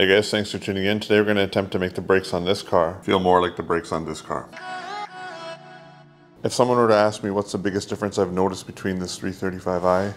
Hey guys, thanks for tuning in. Today we're going to attempt to make the brakes on this car feel more like the brakes on this car. If someone were to ask me what's the biggest difference I've noticed between this 335i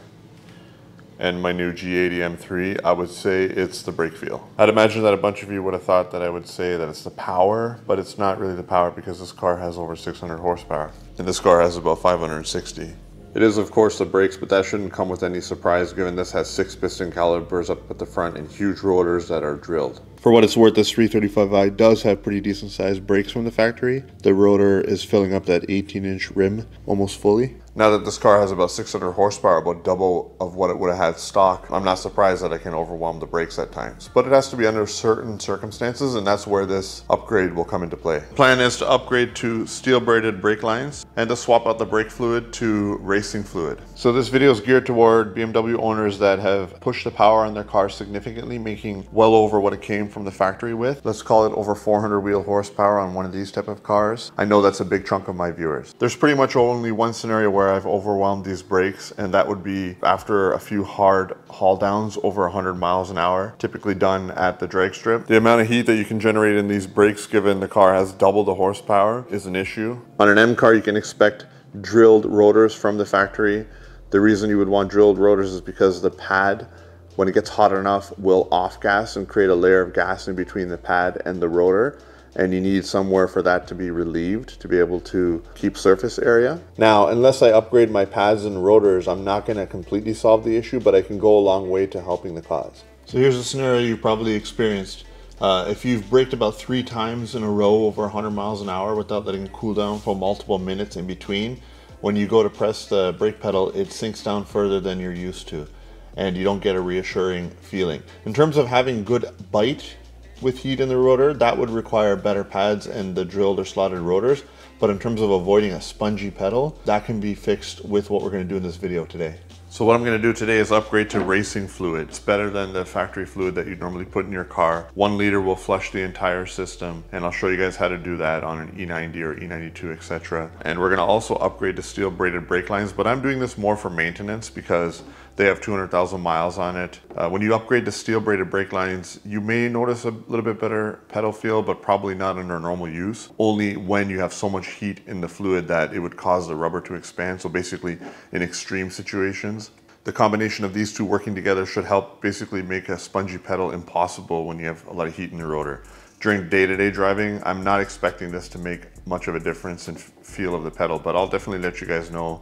and my new G80 M3, I would say it's the brake feel. I'd imagine that a bunch of you would have thought that I would say that it's the power, but it's not really the power because this car has over 600 horsepower and this car has about 560. It is of course the brakes, but that shouldn't come with any surprise given this has six piston calipers up at the front and huge rotors that are drilled. For what it's worth, this 335i does have pretty decent sized brakes from the factory. The rotor is filling up that 18 inch rim almost fully. Now that this car has about 600 horsepower, about double of what it would have had stock, I'm not surprised that it can overwhelm the brakes at times. But it has to be under certain circumstances, and that's where this upgrade will come into play. The plan is to upgrade to steel braided brake lines and to swap out the brake fluid to racing fluid. So this video is geared toward BMW owners that have pushed the power on their car significantly, making well over what it came from the factory with. Let's call it over 400 wheel horsepower on one of these type of cars. I know that's a big chunk of my viewers. There's pretty much only one scenario where I've overwhelmed these brakes, and that would be after a few hard haul downs over 100 miles an hour, typically done at the drag strip. The amount of heat that you can generate in these brakes, given the car has double the horsepower, is an issue. On an M car, you can expect drilled rotors from the factory. The reason you would want drilled rotors is because the pad when it gets hot enough will off gas and create a layer of gas in between the pad and the rotor and you need somewhere for that to be relieved to be able to keep surface area. Now, unless I upgrade my pads and rotors, I'm not going to completely solve the issue, but I can go a long way to helping the cause. So here's a scenario you've probably experienced. Uh, if you've braked about three times in a row over 100 miles an hour without letting it cool down for multiple minutes in between, when you go to press the brake pedal, it sinks down further than you're used to and you don't get a reassuring feeling. In terms of having good bite with heat in the rotor, that would require better pads and the drilled or slotted rotors. But in terms of avoiding a spongy pedal, that can be fixed with what we're gonna do in this video today. So what I'm gonna do today is upgrade to racing fluid. It's better than the factory fluid that you normally put in your car. One liter will flush the entire system and I'll show you guys how to do that on an E90 or E92, etc. And we're gonna also upgrade to steel braided brake lines, but I'm doing this more for maintenance because they have 200,000 miles on it. Uh, when you upgrade to steel braided brake lines, you may notice a little bit better pedal feel, but probably not under normal use. Only when you have so much heat in the fluid that it would cause the rubber to expand. So basically in extreme situations, the combination of these two working together should help basically make a spongy pedal impossible when you have a lot of heat in the rotor. During day-to-day -day driving, I'm not expecting this to make much of a difference in feel of the pedal, but I'll definitely let you guys know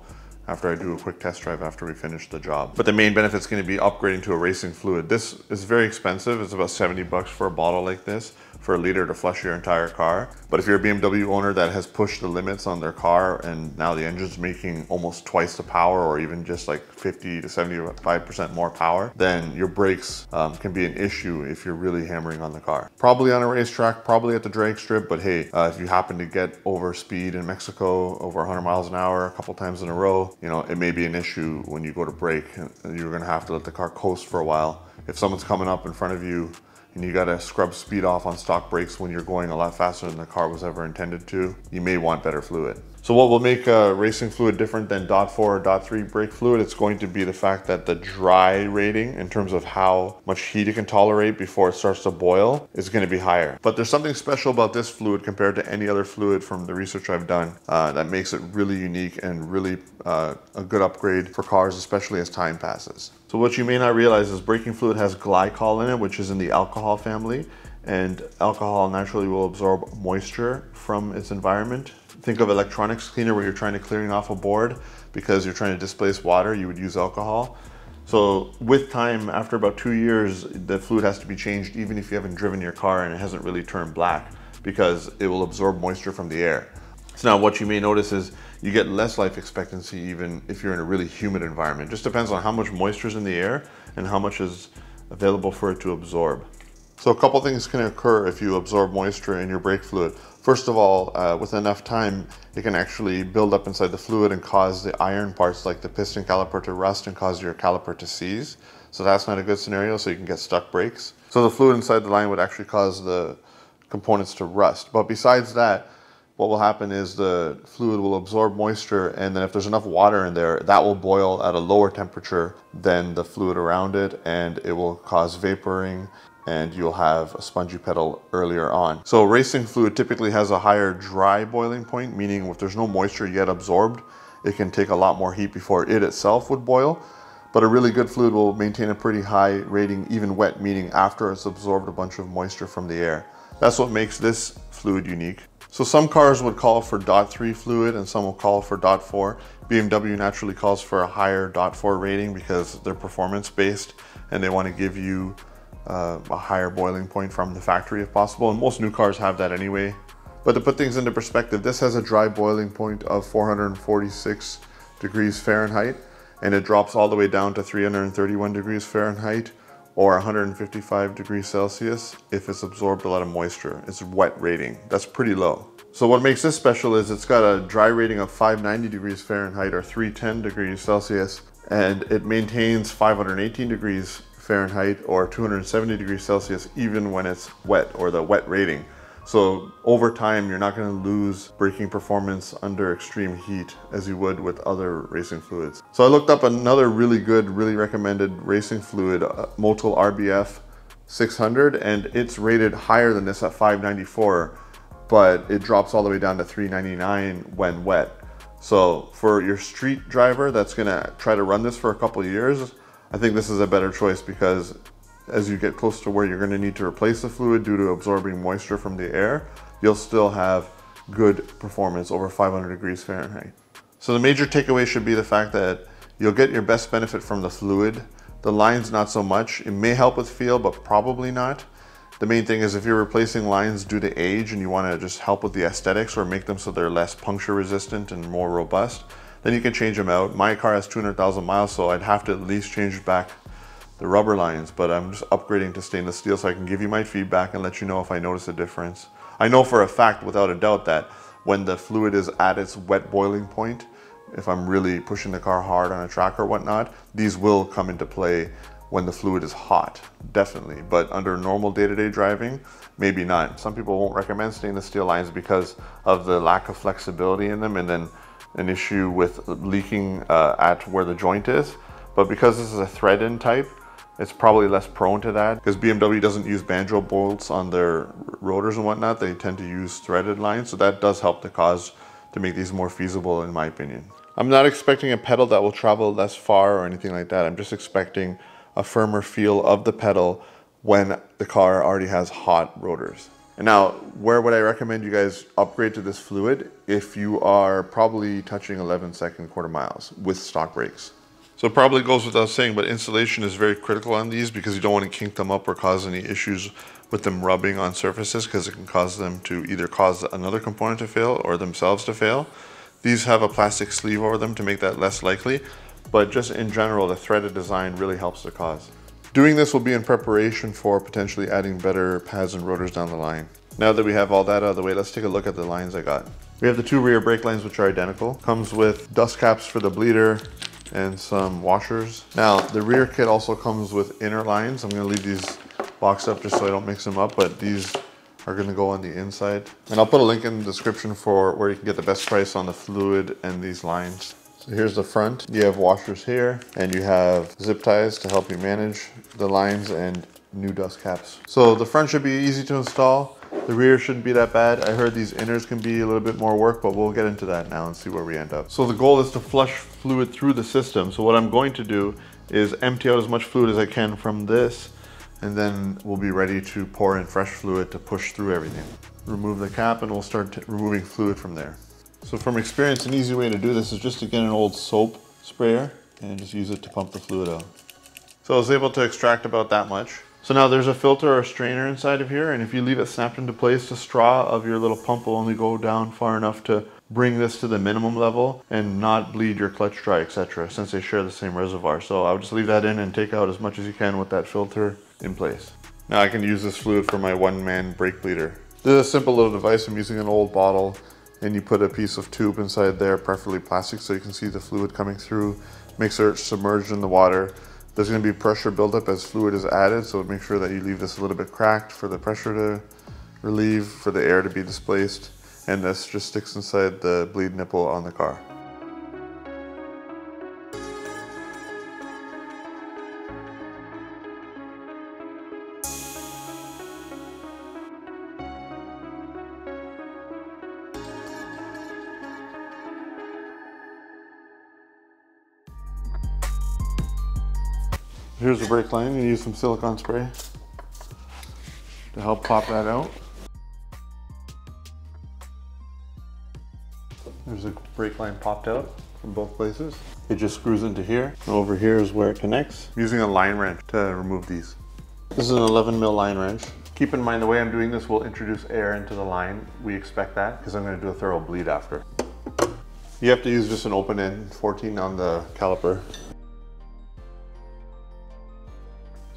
after I do a quick test drive after we finish the job. But the main benefit is going to be upgrading to a racing fluid. This is very expensive. It's about 70 bucks for a bottle like this for a liter to flush your entire car. But if you're a BMW owner that has pushed the limits on their car and now the engine's making almost twice the power or even just like 50 to 75% more power, then your brakes um, can be an issue if you're really hammering on the car. Probably on a racetrack, probably at the drag strip, but hey, uh, if you happen to get over speed in Mexico over 100 miles an hour a couple times in a row, you know, it may be an issue when you go to brake and you're gonna have to let the car coast for a while. If someone's coming up in front of you and you gotta scrub speed off on stock brakes when you're going a lot faster than the car was ever intended to, you may want better fluid. So what will make a racing fluid different than DOT 4 or DOT 3 brake fluid? It's going to be the fact that the dry rating in terms of how much heat it can tolerate before it starts to boil is going to be higher. But there's something special about this fluid compared to any other fluid from the research I've done uh, that makes it really unique and really uh, a good upgrade for cars, especially as time passes. So what you may not realize is braking fluid has glycol in it, which is in the alcohol family and alcohol naturally will absorb moisture from its environment think of electronics cleaner where you're trying to clearing off a board because you're trying to displace water, you would use alcohol. So with time, after about two years, the fluid has to be changed even if you haven't driven your car and it hasn't really turned black because it will absorb moisture from the air. So now what you may notice is you get less life expectancy even if you're in a really humid environment. It just depends on how much moisture is in the air and how much is available for it to absorb. So a couple things can occur if you absorb moisture in your brake fluid. First of all, uh, with enough time, it can actually build up inside the fluid and cause the iron parts like the piston caliper to rust and cause your caliper to seize. So that's not a good scenario, so you can get stuck brakes. So the fluid inside the line would actually cause the components to rust. But besides that, what will happen is the fluid will absorb moisture and then if there's enough water in there, that will boil at a lower temperature than the fluid around it and it will cause vaporing and you'll have a spongy pedal earlier on. So racing fluid typically has a higher dry boiling point, meaning if there's no moisture yet absorbed, it can take a lot more heat before it itself would boil. But a really good fluid will maintain a pretty high rating, even wet, meaning after it's absorbed a bunch of moisture from the air. That's what makes this fluid unique. So some cars would call for DOT 3 fluid and some will call for DOT 4. BMW naturally calls for a higher DOT 4 rating because they're performance based and they want to give you uh, a higher boiling point from the factory if possible. And most new cars have that anyway. But to put things into perspective, this has a dry boiling point of 446 degrees Fahrenheit and it drops all the way down to 331 degrees Fahrenheit or 155 degrees Celsius if it's absorbed a lot of moisture. It's wet rating. That's pretty low. So what makes this special is it's got a dry rating of 590 degrees Fahrenheit or 310 degrees Celsius and it maintains 518 degrees Fahrenheit or 270 degrees Celsius even when it's wet or the wet rating. So over time, you're not going to lose braking performance under extreme heat as you would with other racing fluids. So I looked up another really good, really recommended racing fluid, uh, Motul RBF 600, and it's rated higher than this at 594, but it drops all the way down to 399 when wet. So for your street driver that's gonna try to run this for a couple years, I think this is a better choice because as you get close to where you're going to need to replace the fluid due to absorbing moisture from the air, you'll still have good performance over 500 degrees Fahrenheit. So the major takeaway should be the fact that you'll get your best benefit from the fluid. The lines not so much. It may help with feel, but probably not. The main thing is if you're replacing lines due to age and you want to just help with the aesthetics or make them so they're less puncture resistant and more robust, then you can change them out. My car has 200,000 miles, so I'd have to at least change back the rubber lines, but I'm just upgrading to stainless steel so I can give you my feedback and let you know if I notice a difference. I know for a fact, without a doubt, that when the fluid is at its wet boiling point, if I'm really pushing the car hard on a track or whatnot, these will come into play when the fluid is hot, definitely. But under normal day-to-day -day driving, maybe not. Some people won't recommend stainless steel lines because of the lack of flexibility in them and then an issue with leaking uh, at where the joint is. But because this is a thread-in type, it's probably less prone to that because BMW doesn't use banjo bolts on their rotors and whatnot. They tend to use threaded lines. So that does help the cause to make these more feasible in my opinion. I'm not expecting a pedal that will travel less far or anything like that. I'm just expecting a firmer feel of the pedal when the car already has hot rotors. And now, where would I recommend you guys upgrade to this fluid? If you are probably touching 11 second quarter miles with stock brakes. So it probably goes without saying, but installation is very critical on these because you don't want to kink them up or cause any issues with them rubbing on surfaces because it can cause them to either cause another component to fail or themselves to fail. These have a plastic sleeve over them to make that less likely, but just in general, the threaded design really helps the cause. Doing this will be in preparation for potentially adding better pads and rotors down the line. Now that we have all that out of the way, let's take a look at the lines I got. We have the two rear brake lines, which are identical. Comes with dust caps for the bleeder, and some washers. Now, the rear kit also comes with inner lines. I'm gonna leave these boxed up just so I don't mix them up, but these are gonna go on the inside. And I'll put a link in the description for where you can get the best price on the fluid and these lines. So here's the front. You have washers here and you have zip ties to help you manage the lines and new dust caps. So the front should be easy to install. The rear shouldn't be that bad. I heard these inners can be a little bit more work, but we'll get into that now and see where we end up. So the goal is to flush fluid through the system. So what I'm going to do is empty out as much fluid as I can from this, and then we'll be ready to pour in fresh fluid to push through everything. Remove the cap and we'll start removing fluid from there. So from experience, an easy way to do this is just to get an old soap sprayer and just use it to pump the fluid out. So I was able to extract about that much. So now there's a filter or a strainer inside of here and if you leave it snapped into place, the straw of your little pump will only go down far enough to bring this to the minimum level and not bleed your clutch dry, etc. since they share the same reservoir. So I would just leave that in and take out as much as you can with that filter in place. Now I can use this fluid for my one-man brake bleeder. This is a simple little device. I'm using an old bottle and you put a piece of tube inside there, preferably plastic so you can see the fluid coming through. Make sure it's submerged in the water there's going to be pressure buildup as fluid is added, so make sure that you leave this a little bit cracked for the pressure to relieve, for the air to be displaced, and this just sticks inside the bleed nipple on the car. Here's the brake line. You use some silicone spray to help pop that out. There's a brake line popped out from both places. It just screws into here. Over here is where it connects. I'm using a line wrench to remove these. This is an 11 mil line wrench. Keep in mind the way I'm doing this will introduce air into the line. We expect that because I'm going to do a thorough bleed after. You have to use just an open end 14 on the caliper.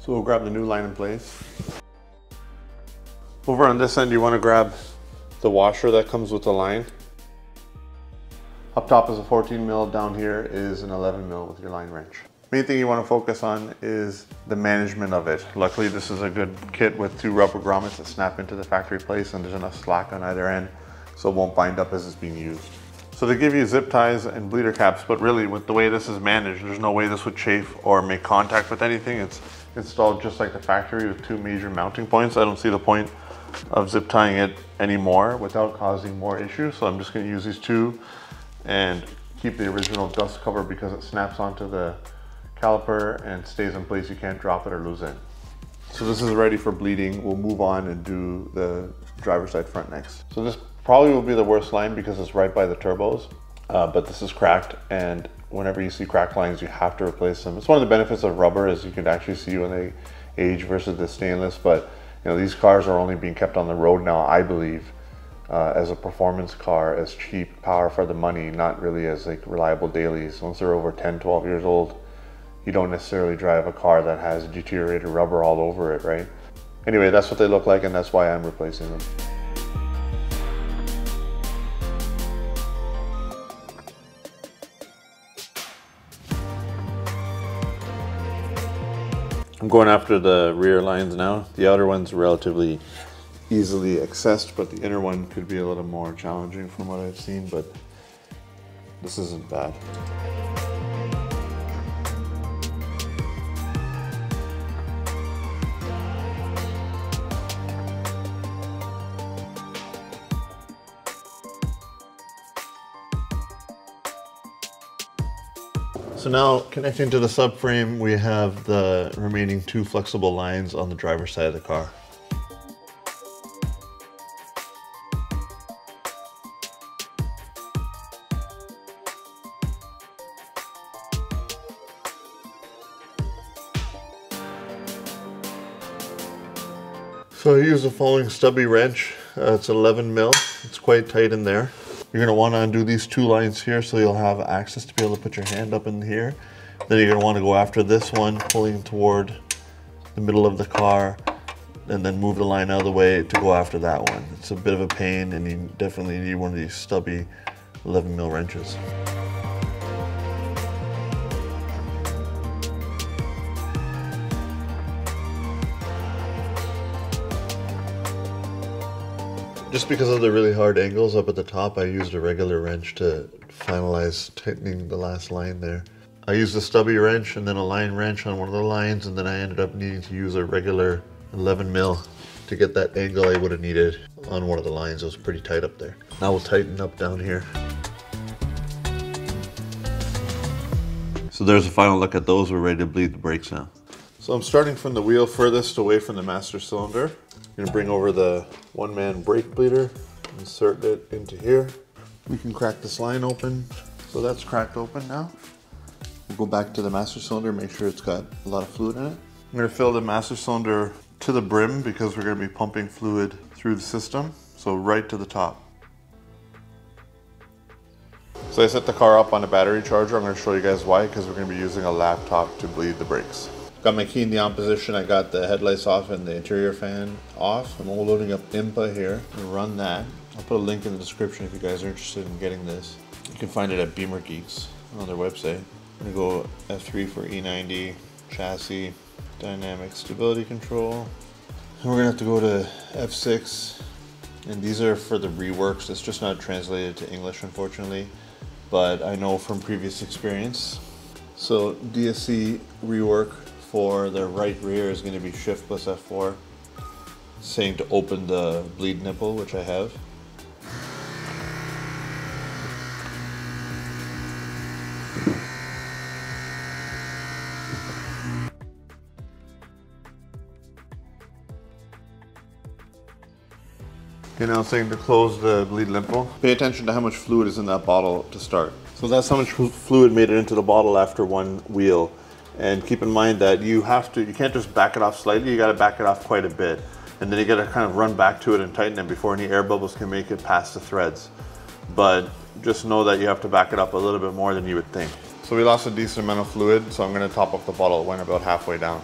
So we'll grab the new line in place. Over on this end, you want to grab the washer that comes with the line. Up top is a 14 mil, down here is an 11 mil with your line wrench. Main thing you want to focus on is the management of it. Luckily this is a good kit with two rubber grommets that snap into the factory place and there's enough slack on either end so it won't bind up as it's being used. So they give you zip ties and bleeder caps, but really with the way this is managed, there's no way this would chafe or make contact with anything. It's installed just like the factory with two major mounting points. I don't see the point of zip tying it anymore without causing more issues. So I'm just gonna use these two and keep the original dust cover because it snaps onto the caliper and stays in place. You can't drop it or lose it. So this is ready for bleeding. We'll move on and do the driver's side front next. So this probably will be the worst line because it's right by the turbos, uh, but this is cracked and whenever you see crack lines, you have to replace them. It's one of the benefits of rubber is you can actually see when they age versus the stainless, but you know, these cars are only being kept on the road now, I believe, uh, as a performance car, as cheap power for the money, not really as like reliable dailies. Once they're over 10, 12 years old, you don't necessarily drive a car that has deteriorated rubber all over it, right? Anyway, that's what they look like and that's why I'm replacing them. I'm going after the rear lines now. The outer one's relatively easily accessed, but the inner one could be a little more challenging from what I've seen, but this isn't bad. So now connecting to the subframe, we have the remaining two flexible lines on the driver's side of the car. So I use the following stubby wrench. Uh, it's 11 mil. It's quite tight in there. You're gonna wanna undo these two lines here so you'll have access to be able to put your hand up in here. Then you're gonna wanna go after this one, pulling toward the middle of the car, and then move the line out of the way to go after that one. It's a bit of a pain and you definitely need one of these stubby 11 mil wrenches. Just because of the really hard angles up at the top, I used a regular wrench to finalize tightening the last line there. I used a stubby wrench and then a line wrench on one of the lines and then I ended up needing to use a regular 11 mil to get that angle I would have needed on one of the lines. It was pretty tight up there. Now we'll tighten up down here. So there's a final look at those. We're ready to bleed the brakes now. So I'm starting from the wheel furthest away from the master cylinder. Gonna bring over the one-man brake bleeder, insert it into here. We can crack this line open. So that's cracked open now. We'll go back to the master cylinder, make sure it's got a lot of fluid in it. I'm gonna fill the master cylinder to the brim because we're gonna be pumping fluid through the system. So right to the top. So I set the car up on a battery charger. I'm gonna show you guys why, because we're gonna be using a laptop to bleed the brakes. Got my key in the on position. I got the headlights off and the interior fan off. I'm loading up INPA here. and run that. I'll put a link in the description if you guys are interested in getting this. You can find it at Bimmer Geeks on their website. I'm gonna go F3 for E90, chassis, dynamic stability control. And we're gonna have to go to F6. And these are for the reworks. It's just not translated to English, unfortunately. But I know from previous experience. So DSC rework F4. Their right rear is going to be shift plus F4. Same to open the bleed nipple, which I have. you know, saying to close the bleed nipple. Pay attention to how much fluid is in that bottle to start. So that's how much fluid made it into the bottle after one wheel. And keep in mind that you have to, you can't just back it off slightly, you gotta back it off quite a bit. And then you gotta kind of run back to it and tighten it before any air bubbles can make it past the threads. But just know that you have to back it up a little bit more than you would think. So we lost a decent amount of fluid, so I'm gonna top up the bottle. It went about halfway down.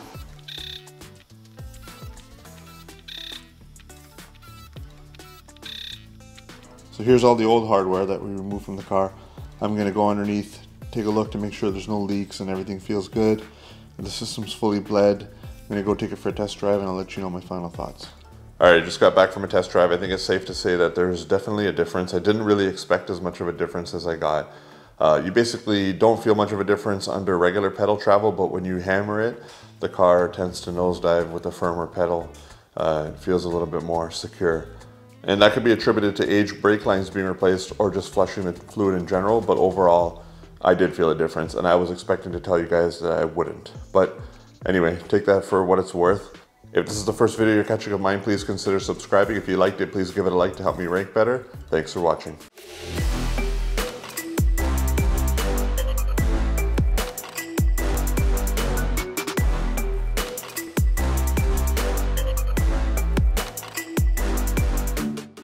So here's all the old hardware that we removed from the car. I'm gonna go underneath, take a look to make sure there's no leaks and everything feels good. And the system's fully bled. I'm gonna go take it for a test drive and I'll let you know my final thoughts. All right, just got back from a test drive. I think it's safe to say that there's definitely a difference. I didn't really expect as much of a difference as I got. Uh, you basically don't feel much of a difference under regular pedal travel, but when you hammer it, the car tends to nosedive with a firmer pedal. Uh, it feels a little bit more secure. And that could be attributed to age brake lines being replaced or just flushing the fluid in general, but overall, I did feel a difference and I was expecting to tell you guys that I wouldn't. But anyway, take that for what it's worth. If this is the first video you're catching of mine, please consider subscribing. If you liked it, please give it a like to help me rank better. Thanks for watching.